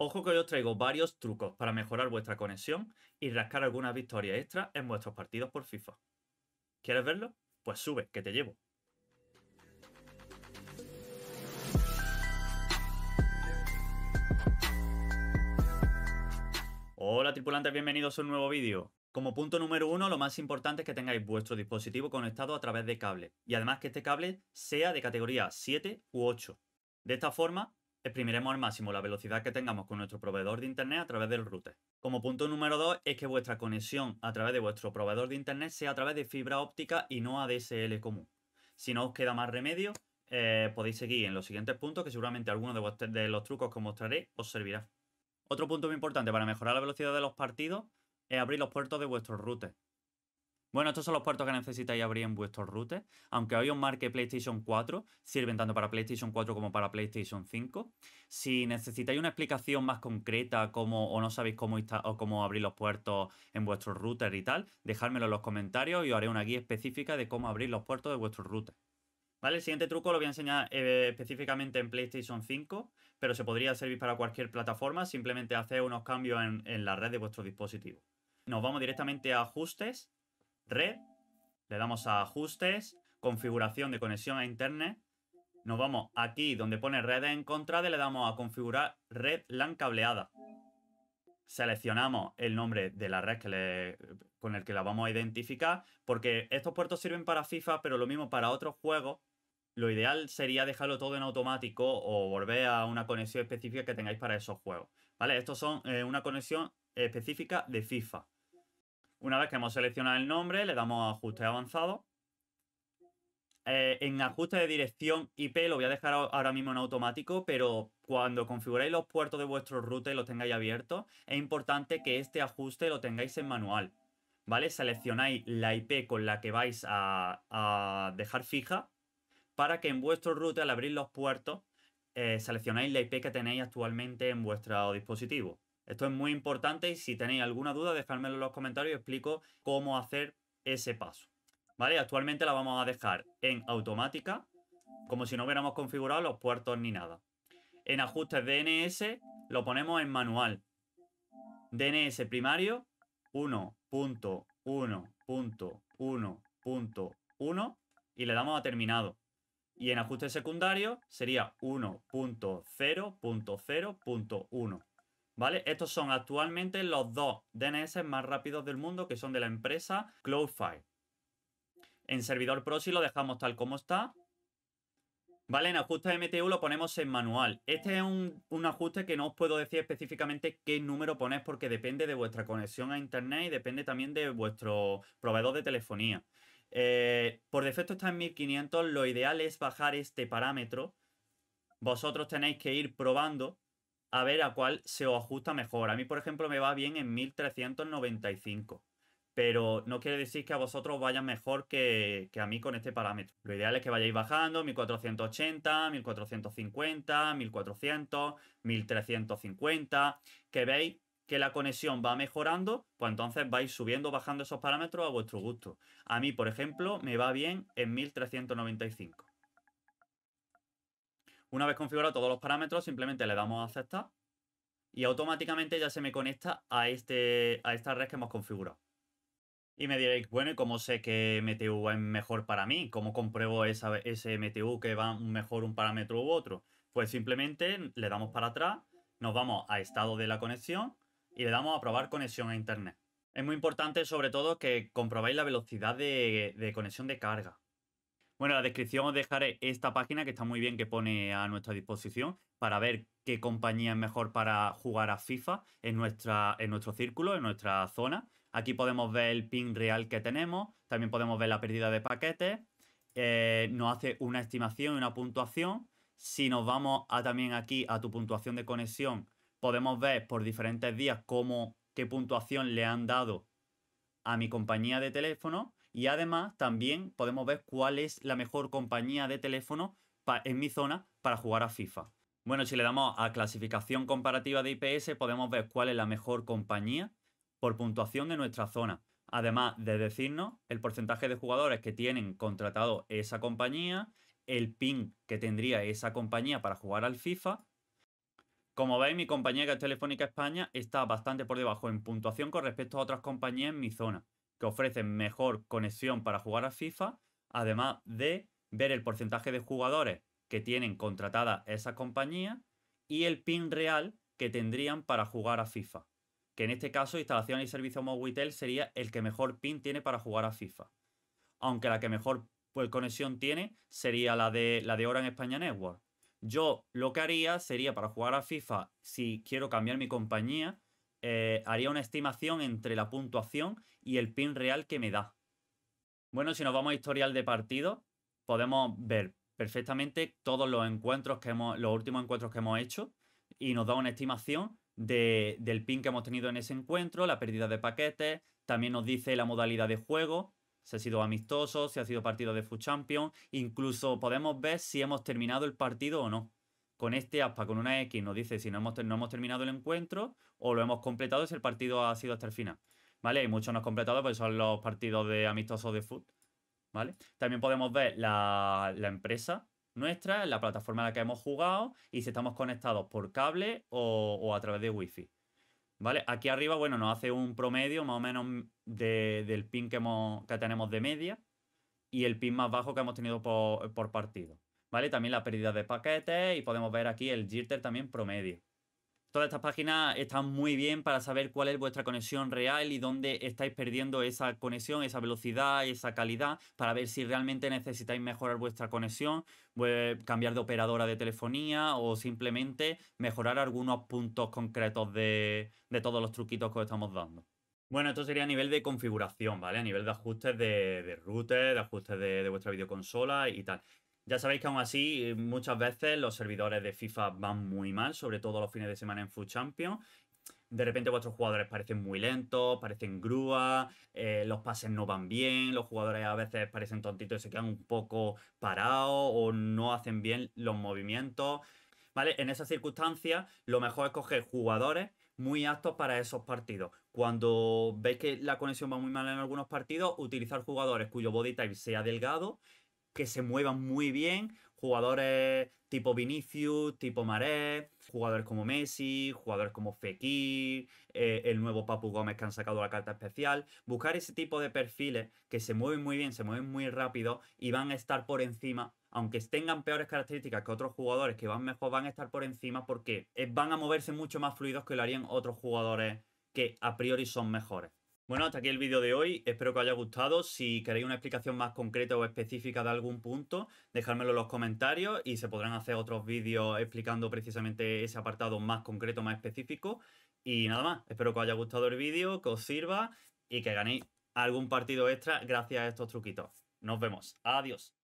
Ojo que hoy os traigo varios trucos para mejorar vuestra conexión y rascar algunas victorias extra en vuestros partidos por FIFA. ¿Quieres verlo? Pues sube, que te llevo. Hola tripulantes, bienvenidos a un nuevo vídeo. Como punto número uno, lo más importante es que tengáis vuestro dispositivo conectado a través de cable y además que este cable sea de categoría 7 u 8. De esta forma, exprimiremos al máximo la velocidad que tengamos con nuestro proveedor de internet a través del router. Como punto número 2 es que vuestra conexión a través de vuestro proveedor de internet sea a través de fibra óptica y no ADSL común. Si no os queda más remedio, eh, podéis seguir en los siguientes puntos que seguramente algunos de, de los trucos que os mostraré os servirá. Otro punto muy importante para mejorar la velocidad de los partidos es abrir los puertos de vuestros routers. Bueno, estos son los puertos que necesitáis abrir en vuestros routers. Aunque hoy os marque PlayStation 4, sirven tanto para PlayStation 4 como para PlayStation 5. Si necesitáis una explicación más concreta como, o no sabéis cómo, o cómo abrir los puertos en vuestros routers y tal, dejádmelo en los comentarios y os haré una guía específica de cómo abrir los puertos de vuestros routers. ¿Vale? El siguiente truco lo voy a enseñar eh, específicamente en PlayStation 5, pero se podría servir para cualquier plataforma. Simplemente hacer unos cambios en la red de vuestro dispositivo. Nos vamos directamente a ajustes red, le damos a ajustes, configuración de conexión a internet, nos vamos aquí donde pone redes encontradas le damos a configurar red LAN cableada. Seleccionamos el nombre de la red con el que la vamos a identificar, porque estos puertos sirven para FIFA, pero lo mismo para otros juegos. Lo ideal sería dejarlo todo en automático o volver a una conexión específica que tengáis para esos juegos. ¿Vale? Estos son eh, una conexión específica de FIFA. Una vez que hemos seleccionado el nombre, le damos a ajuste avanzado. Eh, en ajuste de dirección IP lo voy a dejar ahora mismo en automático, pero cuando configuréis los puertos de vuestro router y los tengáis abiertos, es importante que este ajuste lo tengáis en manual. ¿Vale? Seleccionáis la IP con la que vais a, dejar fija para que en vuestro router al abrir los puertos eh, seleccionáis la IP que tenéis actualmente en vuestro dispositivo. Esto es muy importante y si tenéis alguna duda, dejármelo en los comentarios y explico cómo hacer ese paso. ¿Vale? Actualmente la vamos a dejar en automática, como si no hubiéramos configurado los puertos ni nada. En ajustes DNS lo ponemos en manual. DNS primario 1.1.1.1 y le damos a terminado. Y en ajuste secundario sería 1.0.0.1. ¿Vale? Estos son actualmente los dos DNS más rápidos del mundo que son de la empresa Cloudflare. En servidor proxy lo dejamos tal como está. ¿Vale? En ajuste MTU lo ponemos en manual. Este es un, ajuste que no os puedo decir específicamente qué número ponéis porque depende de vuestra conexión a internet y depende también de vuestro proveedor de telefonía. Eh, por defecto está en 1500. Lo ideal es bajar este parámetro. Vosotros tenéis que ir probando a ver a cuál se os ajusta mejor. A mí, por ejemplo, me va bien en 1395. Pero no quiere decir que a vosotros vaya mejor que, a mí con este parámetro. Lo ideal es que vayáis bajando 1480, 1450, 1400, 1350. Que veis que la conexión va mejorando, pues entonces vais subiendo, bajando esos parámetros a vuestro gusto. A mí, por ejemplo, me va bien en 1395. Una vez configurado todos los parámetros, simplemente le damos a aceptar y automáticamente ya se me conecta a, este, a esta red que hemos configurado. Y me diréis, bueno, ¿y cómo sé que MTU es mejor para mí? ¿Cómo compruebo ese MTU que va mejor un parámetro u otro? Pues simplemente le damos para atrás, nos vamos a estado de la conexión y le damos a probar conexión a internet. Es muy importante sobre todo que comprobáis la velocidad de conexión de carga. Bueno, en la descripción os dejaré esta página que está muy bien que pone a nuestra disposición para ver qué compañía es mejor para jugar a FIFA en, nuestra, en nuestro círculo, en nuestra zona. Aquí podemos ver el ping real que tenemos, también podemos ver la pérdida de paquetes, eh, nos hace una estimación y una puntuación. Si nos vamos a, también aquí a tu puntuación de conexión, podemos ver por diferentes días cómo, qué puntuación le han dado a mi compañía de teléfono y además también podemos ver cuál es la mejor compañía de teléfono en mi zona para jugar a FIFA. Bueno, si le damos a clasificación comparativa de IPS, podemos ver cuál es la mejor compañía por puntuación de nuestra zona. Además de decirnos el porcentaje de jugadores que tienen contratado esa compañía, el ping que tendría esa compañía para jugar al FIFA. Como veis, mi compañía que es Telefónica España está bastante por debajo en puntuación con respecto a otras compañías en mi zona, que ofrecen mejor conexión para jugar a FIFA, además de ver el porcentaje de jugadores que tienen contratada esa compañía y el PIN real que tendrían para jugar a FIFA. Que en este caso, instalación y servicio Mowitel sería el que mejor PIN tiene para jugar a FIFA. Aunque la que mejor pues, conexión tiene sería la de, la de España Network. Yo lo que haría sería para jugar a FIFA, si quiero cambiar mi compañía, eh, haría una estimación entre la puntuación y el pin real que me da. Bueno, si nos vamos a historial de partido, podemos ver perfectamente todos los encuentros que hemos, los últimos encuentros que hemos hecho y nos da una estimación del pin que hemos tenido en ese encuentro, la pérdida de paquetes, también nos dice la modalidad de juego, si ha sido amistoso, si ha sido partido de Food Champion, incluso podemos ver si hemos terminado el partido o no. Con este ASPA, con una X, nos dice si no hemos, no hemos terminado el encuentro o lo hemos completado si el partido ha sido hasta el final. ¿Vale? Hay muchos no completados, pues son los partidos de amistosos de foot. ¿Vale? También podemos ver la, empresa nuestra, la plataforma en la que hemos jugado y si estamos conectados por cable o, o a través de Wi-Fi. ¿Vale? Aquí arriba, bueno, nos hace un promedio más o menos del pin que, que tenemos de media y el pin más bajo que hemos tenido por, partido. ¿Vale? También la pérdida de paquetes y podemos ver aquí el jitter también promedio. Todas estas páginas están muy bien para saber cuál es vuestra conexión real y dónde estáis perdiendo esa conexión, esa velocidad, esa calidad, para ver si realmente necesitáis mejorar vuestra conexión, cambiar de operadora de telefonía o simplemente mejorar algunos puntos concretos de, todos los truquitos que os estamos dando. Bueno, esto sería a nivel de configuración, ¿vale? A nivel de ajustes de, de router, de ajustes de, de vuestra videoconsola y tal. Ya sabéis que aún así muchas veces los servidores de FIFA van muy mal, sobre todo los fines de semana en Food Champions. De repente vuestros jugadores parecen muy lentos, parecen grúas, eh, los pases no van bien, los jugadores a veces parecen tontitos y se quedan un poco parados o no hacen bien los movimientos. ¿Vale? En esas circunstancias, lo mejor es coger jugadores muy aptos para esos partidos. Cuando veis que la conexión va muy mal en algunos partidos, utilizar jugadores cuyo body type sea delgado que se muevan muy bien, jugadores tipo Vinicius, tipo Maré, jugadores como Messi, jugadores como Fekir, eh, el nuevo Papu Gómez que han sacado la carta especial. Buscar ese tipo de perfiles que se mueven muy bien, se mueven muy rápido y van a estar por encima. Aunque tengan peores características que otros jugadores que van mejor, van a estar por encima porque eh, van a moverse mucho más fluidos que lo harían otros jugadores que a priori son mejores. Bueno, hasta aquí el vídeo de hoy. Espero que os haya gustado. Si queréis una explicación más concreta o específica de algún punto, dejármelo en los comentarios y se podrán hacer otros vídeos explicando precisamente ese apartado más concreto, más específico. Y nada más, espero que os haya gustado el vídeo, que os sirva y que ganéis algún partido extra gracias a estos truquitos. Nos vemos. Adiós.